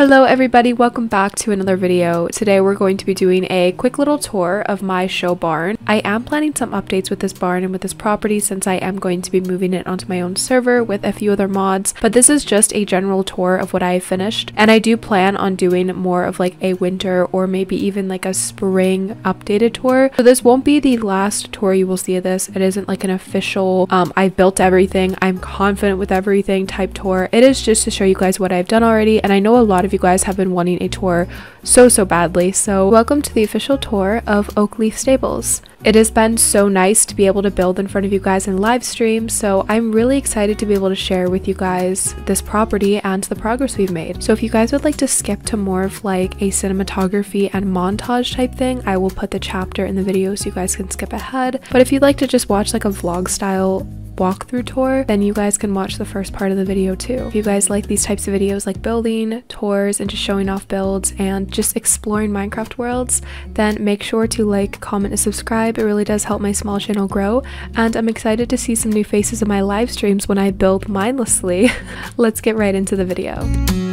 Hello everybody, welcome back to another video. Today we're going to be doing a quick little tour of my show barn. I am planning some updates with this barn and with this property since I am going to be moving it onto my own server with a few other mods, but this is just a general tour of what I have finished and I do plan on doing more of like a winter or maybe even like a spring updated tour. So this won't be the last tour you will see of this. It isn't like an official, um, I've built everything, I'm confident with everything type tour. It is just to show you guys what I've done already and I know a lot lot of you guys have been wanting a tour so so badly so welcome to the official tour of Oakleaf Stables. It has been so nice to be able to build in front of you guys in live stream so I'm really excited to be able to share with you guys this property and the progress we've made. So if you guys would like to skip to more of like a cinematography and montage type thing I will put the chapter in the video so you guys can skip ahead but if you'd like to just watch like a vlog style walkthrough tour, then you guys can watch the first part of the video too. If you guys like these types of videos like building, tours, and just showing off builds and just exploring Minecraft worlds, then make sure to like, comment, and subscribe. It really does help my small channel grow. And I'm excited to see some new faces in my live streams when I build mindlessly. Let's get right into the video.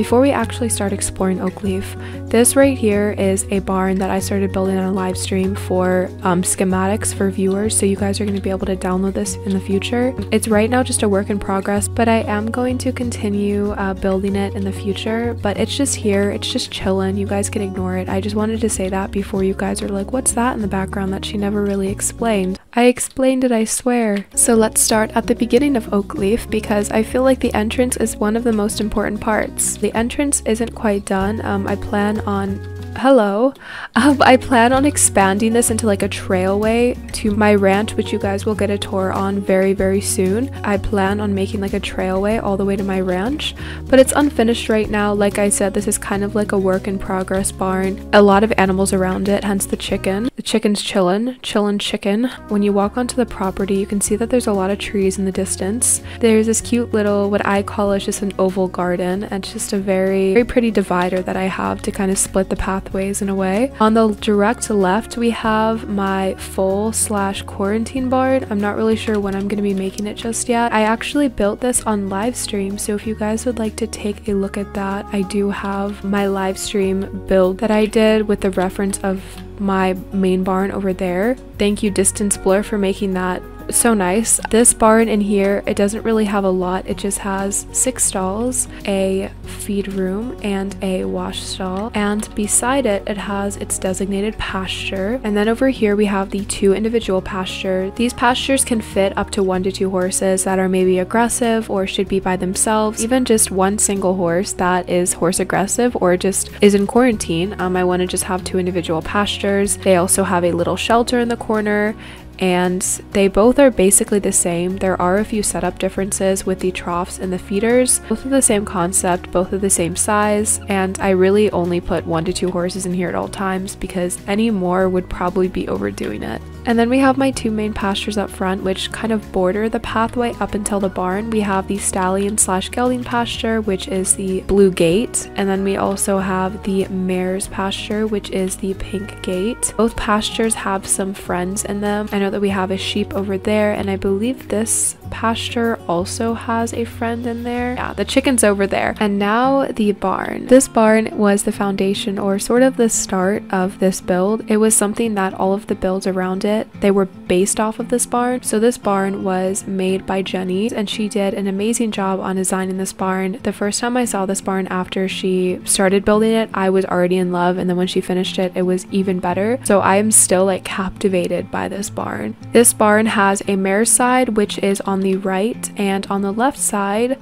Before we actually start exploring Oakleaf, this right here is a barn that I started building on a live stream for um, schematics for viewers, so you guys are going to be able to download this in the future. It's right now just a work in progress, but I am going to continue uh, building it in the future, but it's just here, it's just chilling, you guys can ignore it. I just wanted to say that before you guys are like, what's that in the background that she never really explained? I explained it, I swear. So let's start at the beginning of Oakleaf because I feel like the entrance is one of the most important parts. The entrance isn't quite done. Um, I plan on hello. Um, I plan on expanding this into like a trailway to my ranch, which you guys will get a tour on very, very soon. I plan on making like a trailway all the way to my ranch, but it's unfinished right now. Like I said, this is kind of like a work in progress barn. A lot of animals around it, hence the chicken. The chicken's chillin', chillin' chicken. When you walk onto the property, you can see that there's a lot of trees in the distance. There's this cute little, what I call is just an oval garden. And it's just a very, very pretty divider that I have to kind of split the path pathways in a way. On the direct left, we have my full slash quarantine barn. I'm not really sure when I'm going to be making it just yet. I actually built this on live stream, so if you guys would like to take a look at that, I do have my live stream build that I did with the reference of my main barn over there. Thank you Distance Blur for making that so nice. This barn in here, it doesn't really have a lot. It just has six stalls, a feed room, and a wash stall. And beside it, it has its designated pasture. And then over here, we have the two individual pasture. These pastures can fit up to one to two horses that are maybe aggressive or should be by themselves. Even just one single horse that is horse aggressive or just is in quarantine. Um, I want to just have two individual pastures. They also have a little shelter in the corner and they both are basically the same. There are a few setup differences with the troughs and the feeders. Both are the same concept, both are the same size, and I really only put one to two horses in here at all times because any more would probably be overdoing it. And then we have my two main pastures up front, which kind of border the pathway up until the barn. We have the stallion slash gelding pasture, which is the blue gate. And then we also have the mare's pasture, which is the pink gate. Both pastures have some friends in them. I know that we have a sheep over there, and I believe this pasture also has a friend in there. Yeah, the chicken's over there. And now the barn. This barn was the foundation or sort of the start of this build. It was something that all of the builds around it, they were based off of this barn. So this barn was made by Jenny and she did an amazing job on designing this barn. The first time I saw this barn after she started building it, I was already in love and then when she finished it, it was even better. So I am still like captivated by this barn. This barn has a mare's side which is on the right and on the left side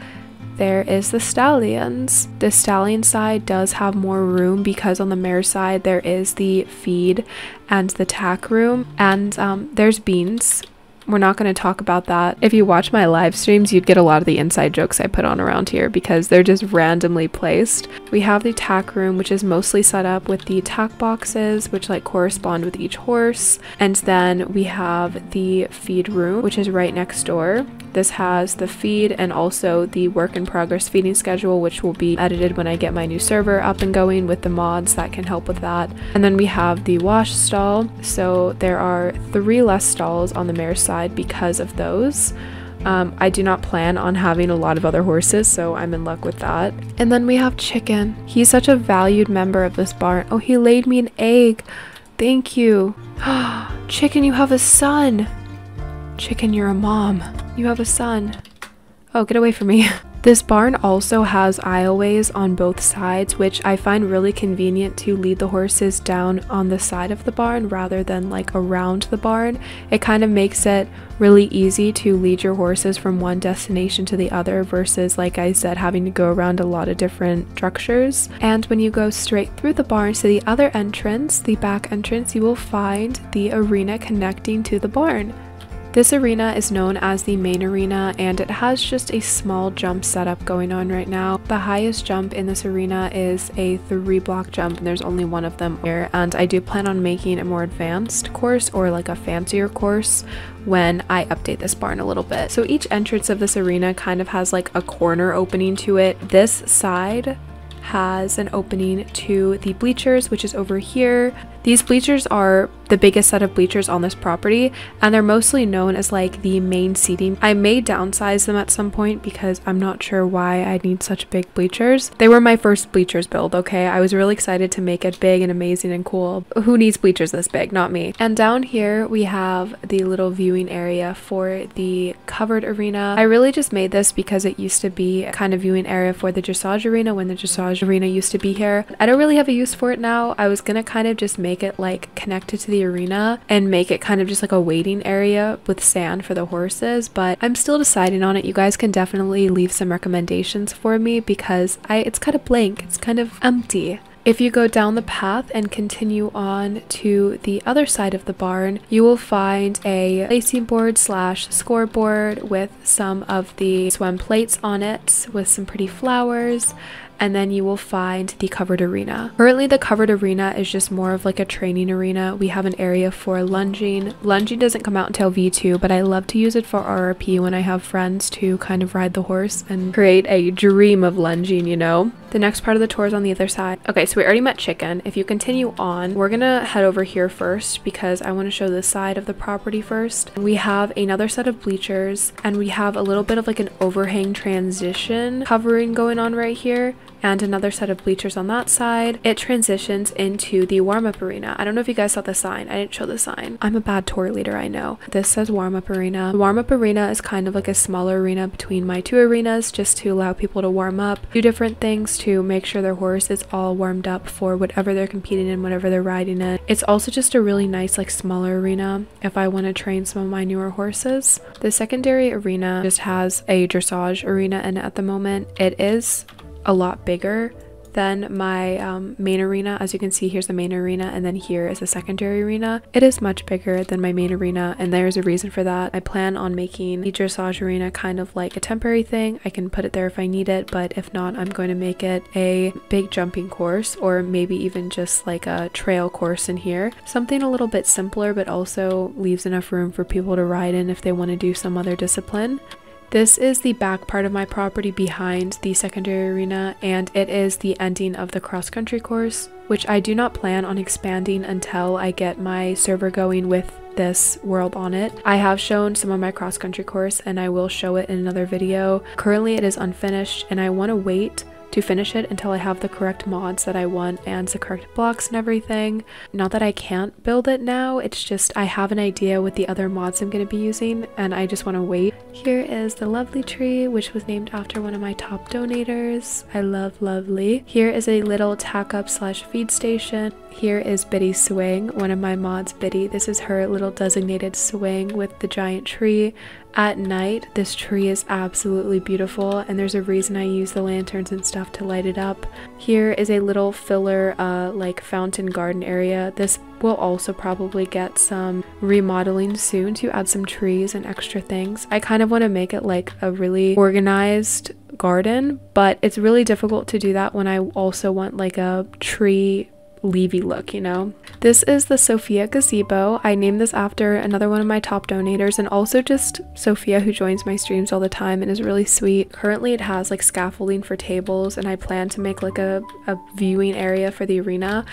there is the stallions. The stallion side does have more room because on the mare side there is the feed and the tack room and um, there's beans we're not going to talk about that. If you watch my live streams, you'd get a lot of the inside jokes I put on around here because they're just randomly placed. We have the tack room, which is mostly set up with the tack boxes, which like correspond with each horse. And then we have the feed room, which is right next door. This has the feed and also the work in progress feeding schedule, which will be edited when I get my new server up and going with the mods that can help with that. And then we have the wash stall. So there are three less stalls on the mare's side because of those. Um, I do not plan on having a lot of other horses, so I'm in luck with that. And then we have Chicken. He's such a valued member of this barn. Oh, he laid me an egg. Thank you. Chicken, you have a son. Chicken, you're a mom. You have a son. Oh, get away from me. This barn also has aisleways on both sides, which I find really convenient to lead the horses down on the side of the barn rather than like around the barn. It kind of makes it really easy to lead your horses from one destination to the other versus, like I said, having to go around a lot of different structures. And when you go straight through the barn to the other entrance, the back entrance, you will find the arena connecting to the barn. This arena is known as the main arena and it has just a small jump setup going on right now. The highest jump in this arena is a three block jump and there's only one of them here and I do plan on making a more advanced course or like a fancier course when I update this barn a little bit. So each entrance of this arena kind of has like a corner opening to it. This side has an opening to the bleachers, which is over here. These bleachers are the biggest set of bleachers on this property and they're mostly known as like the main seating. I may downsize them at some point because I'm not sure why I need such big bleachers. They were my first bleachers build, okay? I was really excited to make it big and amazing and cool. Who needs bleachers this big? Not me. And down here we have the little viewing area for the covered arena. I really just made this because it used to be a kind of viewing area for the dressage arena when the dressage arena used to be here. I don't really have a use for it now. I was gonna kind of just make make it like connected to the arena and make it kind of just like a waiting area with sand for the horses, but I'm still deciding on it. You guys can definitely leave some recommendations for me because I it's kind of blank. It's kind of empty. If you go down the path and continue on to the other side of the barn, you will find a placing board slash scoreboard with some of the SWEM plates on it with some pretty flowers and then you will find the covered arena. Currently the covered arena is just more of like a training arena. We have an area for lunging. Lunging doesn't come out until V2 but I love to use it for RRP when I have friends to kind of ride the horse and create a dream of lunging, you know? The next part of the tour is on the other side. Okay, so we already met Chicken. If you continue on, we're gonna head over here first because I want to show this side of the property first. We have another set of bleachers and we have a little bit of like an overhang transition covering going on right here and another set of bleachers on that side. It transitions into the warm-up arena. I don't know if you guys saw the sign. I didn't show the sign. I'm a bad tour leader, I know. This says warm-up arena. The warm-up arena is kind of like a smaller arena between my two arenas just to allow people to warm up, do different things to make sure their horse is all warmed up for whatever they're competing in, whatever they're riding in. It's also just a really nice like smaller arena if I want to train some of my newer horses. The secondary arena just has a dressage arena in it at the moment. It is a lot bigger than my um, main arena. As you can see, here's the main arena, and then here is the secondary arena. It is much bigger than my main arena, and there's a reason for that. I plan on making the dressage arena kind of like a temporary thing. I can put it there if I need it, but if not, I'm going to make it a big jumping course, or maybe even just like a trail course in here. Something a little bit simpler, but also leaves enough room for people to ride in if they want to do some other discipline. This is the back part of my property behind the secondary arena and it is the ending of the cross country course, which I do not plan on expanding until I get my server going with this world on it. I have shown some of my cross country course and I will show it in another video. Currently it is unfinished and I want to wait to finish it until I have the correct mods that I want and the correct blocks and everything. Not that I can't build it now, it's just I have an idea with the other mods I'm going to be using and I just want to wait. Here is the Lovely Tree, which was named after one of my top donators. I love Lovely. Here is a little tack up slash feed station. Here is Biddy's swing, one of my mods, Biddy. This is her little designated swing with the giant tree. At night, this tree is absolutely beautiful, and there's a reason I use the lanterns and stuff to light it up. Here is a little filler, uh, like fountain garden area. This will also probably get some remodeling soon to add some trees and extra things. I kind of want to make it like a really organized garden, but it's really difficult to do that when I also want like a tree leafy look, you know? This is the Sophia gazebo. I named this after another one of my top donators and also just Sophia who joins my streams all the time and is really sweet. Currently it has like scaffolding for tables and I plan to make like a, a viewing area for the arena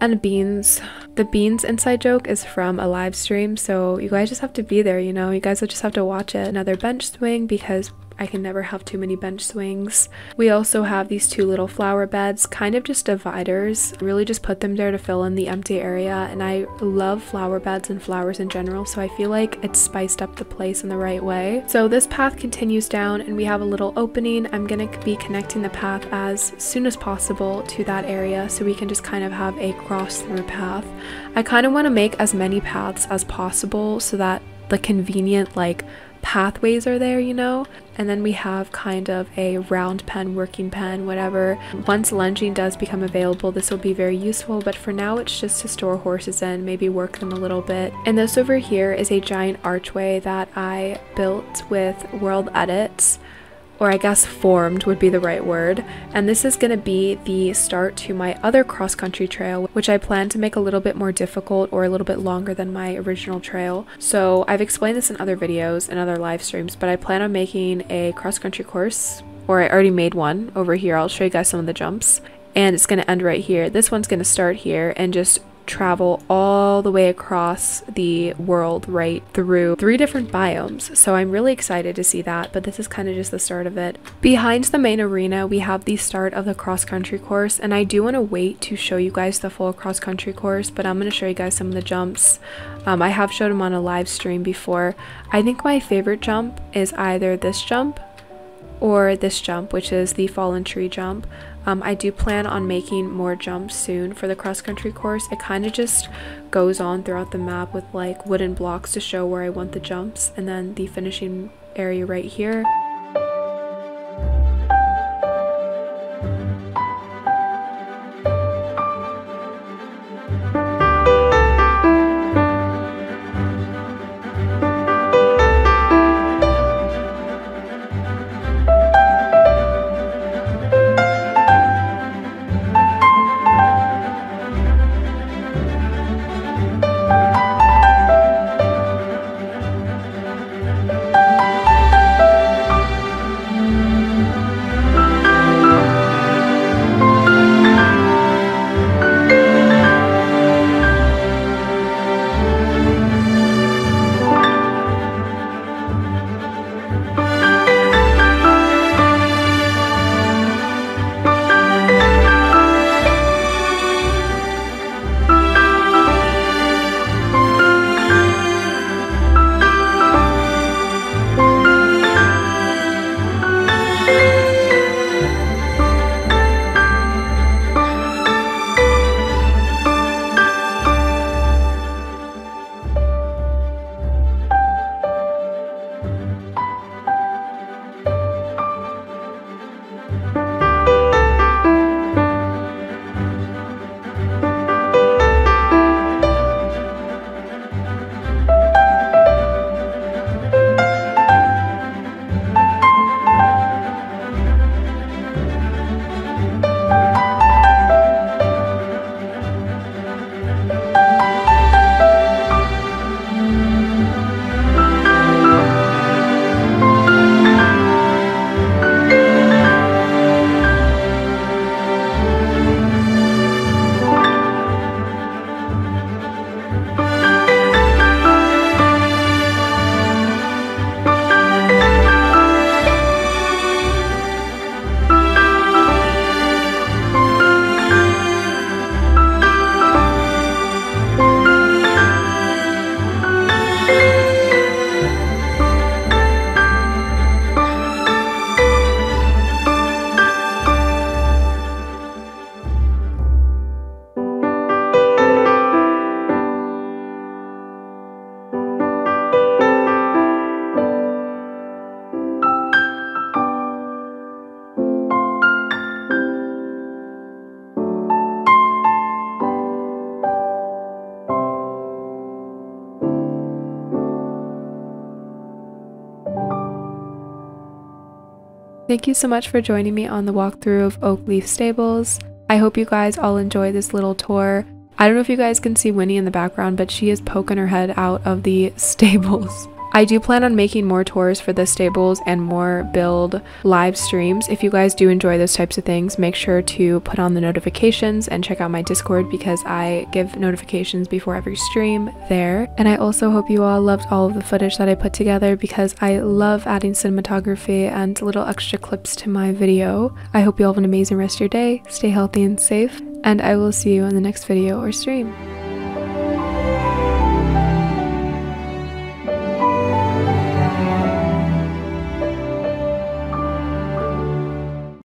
and beans. The beans inside joke is from a live stream, so you guys just have to be there, you know? You guys will just have to watch it. Another bench swing because I can never have too many bench swings. We also have these two little flower beds, kind of just dividers. Really just put them there to fill in the empty area and I love flower beds and flowers in general so I feel like it's spiced up the place in the right way. So this path continues down and we have a little opening. I'm going to be connecting the path as soon as possible to that area so we can just kind of have a cross through path. I kind of want to make as many paths as possible so that the convenient like pathways are there, you know? And then we have kind of a round pen, working pen, whatever. Once lunging does become available, this will be very useful, but for now it's just to store horses in, maybe work them a little bit. And this over here is a giant archway that I built with World Edits or I guess formed would be the right word. And this is going to be the start to my other cross country trail, which I plan to make a little bit more difficult or a little bit longer than my original trail. So I've explained this in other videos and other live streams, but I plan on making a cross country course, or I already made one over here. I'll show you guys some of the jumps. And it's going to end right here. This one's going to start here and just travel all the way across the world right through three different biomes. So I'm really excited to see that, but this is kind of just the start of it. Behind the main arena, we have the start of the cross country course, and I do want to wait to show you guys the full cross country course, but I'm going to show you guys some of the jumps. Um, I have showed them on a live stream before. I think my favorite jump is either this jump or this jump, which is the fallen tree jump. Um, I do plan on making more jumps soon for the cross country course. It kind of just goes on throughout the map with like wooden blocks to show where I want the jumps and then the finishing area right here. Thank you so much for joining me on the walkthrough of Oakleaf Stables. I hope you guys all enjoy this little tour. I don't know if you guys can see Winnie in the background, but she is poking her head out of the stables. I do plan on making more tours for the stables and more build live streams. If you guys do enjoy those types of things, make sure to put on the notifications and check out my Discord because I give notifications before every stream there. And I also hope you all loved all of the footage that I put together because I love adding cinematography and little extra clips to my video. I hope you all have an amazing rest of your day. Stay healthy and safe, and I will see you in the next video or stream.